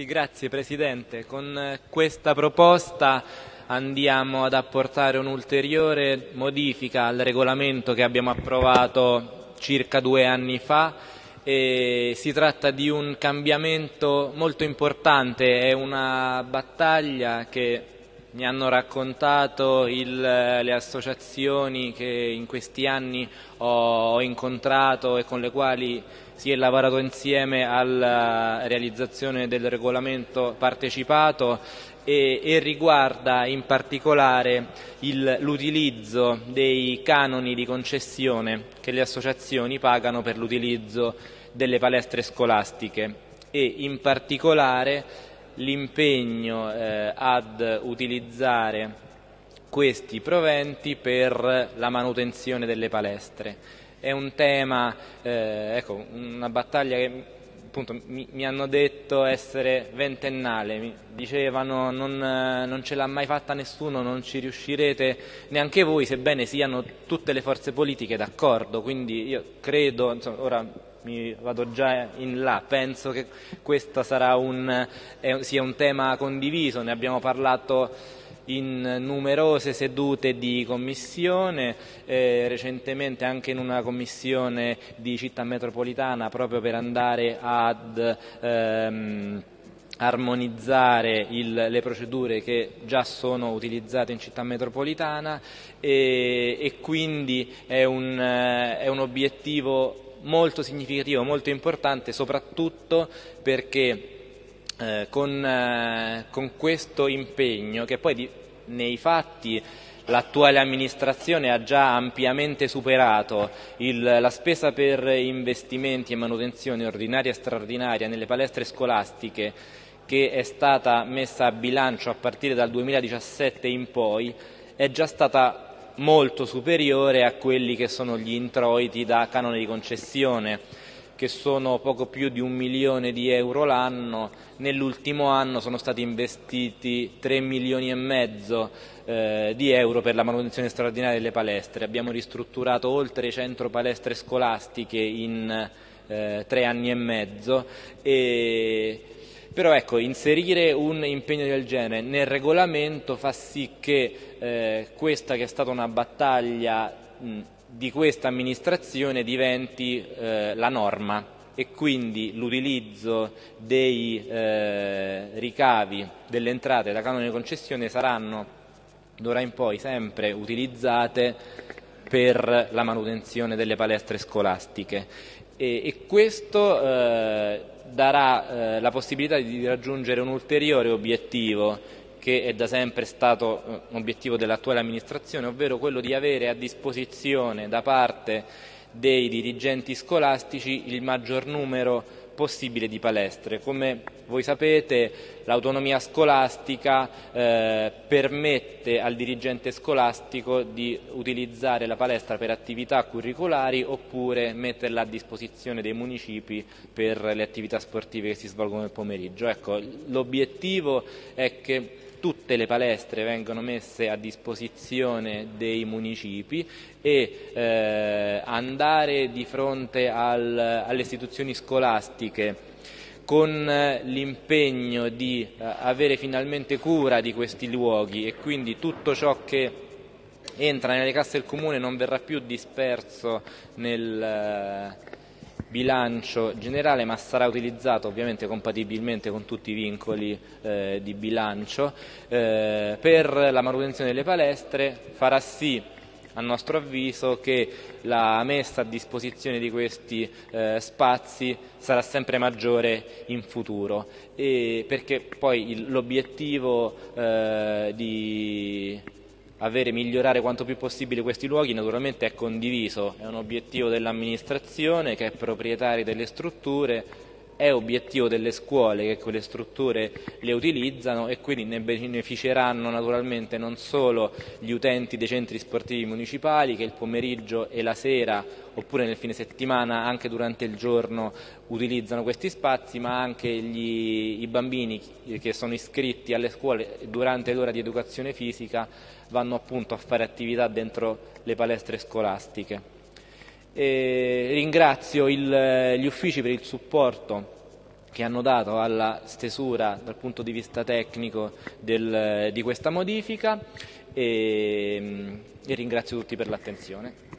Sì, grazie Presidente. Con questa proposta andiamo ad apportare un'ulteriore modifica al regolamento che abbiamo approvato circa due anni fa. E si tratta di un cambiamento molto importante, è una battaglia che mi hanno raccontato il, le associazioni che in questi anni ho incontrato e con le quali si è lavorato insieme alla realizzazione del regolamento partecipato e, e riguarda in particolare l'utilizzo dei canoni di concessione che le associazioni pagano per l'utilizzo delle palestre scolastiche e in particolare l'impegno eh, ad utilizzare questi proventi per la manutenzione delle palestre. È un tema, eh, ecco, una battaglia che appunto, mi, mi, hanno detto essere ventennale, mi dicevano non, non ce l'ha mai fatta nessuno, non ci riuscirete neanche voi, sebbene siano tutte le forze politiche d'accordo, quindi io credo, insomma, ora mi vado già in là, penso che questo un, è, sia un tema condiviso, ne abbiamo parlato in numerose sedute di commissione, eh, recentemente anche in una commissione di città metropolitana proprio per andare ad ehm, armonizzare il, le procedure che già sono utilizzate in città metropolitana e, e quindi è un, è un obiettivo molto significativo, molto importante, soprattutto perché eh, con, eh, con, questo impegno, che poi di, nei fatti l'attuale amministrazione ha già ampiamente superato il, la spesa per investimenti e manutenzione ordinaria e straordinaria nelle palestre scolastiche che è stata messa a bilancio a partire dal 2017 in poi, è già stata molto superiore a quelli che sono gli introiti da canone di concessione che sono poco più di un milione di euro l'anno, nell'ultimo anno sono stati investiti 3 milioni e mezzo eh, di euro per la manutenzione straordinaria delle palestre, abbiamo ristrutturato oltre 100 palestre scolastiche in eh, tre anni e mezzo e però ecco, inserire un impegno del genere nel regolamento fa sì che eh, questa che è stata una battaglia mh, di questa amministrazione diventi eh, la norma e quindi l'utilizzo dei eh, ricavi delle entrate da canone di concessione saranno d'ora in poi sempre utilizzate per la manutenzione delle palestre scolastiche e, e questo eh, darà eh, la possibilità di raggiungere un ulteriore obiettivo che è da sempre stato eh, un obiettivo dell'attuale amministrazione, ovvero quello di avere a disposizione da parte dei dirigenti scolastici il maggior numero possibile di palestre. Come voi sapete l'autonomia scolastica eh, permette al dirigente scolastico di utilizzare la palestra per attività curricolari oppure metterla a disposizione dei municipi per le attività sportive che si svolgono nel pomeriggio. Ecco, l'obiettivo è che tutte le palestre vengono messe a disposizione dei municipi e eh, andare di fronte al, alle istituzioni scolastiche con l'impegno di eh, avere finalmente cura di questi luoghi e quindi tutto ciò che entra nelle casse del comune non verrà più disperso nel, bilancio generale ma sarà utilizzato ovviamente compatibilmente con tutti i vincoli eh, di bilancio. Eh, per la manutenzione delle palestre farà sì a nostro avviso che la messa a disposizione di questi eh, spazi sarà sempre maggiore in futuro. E perché poi l'obiettivo eh, di avere, migliorare quanto più possibile questi luoghi naturalmente è condiviso, è un obiettivo dell'amministrazione che è proprietaria delle strutture, è obiettivo delle scuole che quelle strutture le utilizzano e quindi ne beneficeranno naturalmente non solo gli utenti dei centri sportivi municipali che il pomeriggio e la sera oppure nel fine settimana anche durante il giorno utilizzano questi spazi ma anche gli, i bambini che sono iscritti alle scuole durante l'ora di educazione fisica vanno appunto a fare attività dentro le palestre scolastiche. E ringrazio il, gli uffici per il supporto che hanno dato alla stesura dal punto di vista tecnico del, di questa modifica e, e ringrazio tutti per l'attenzione.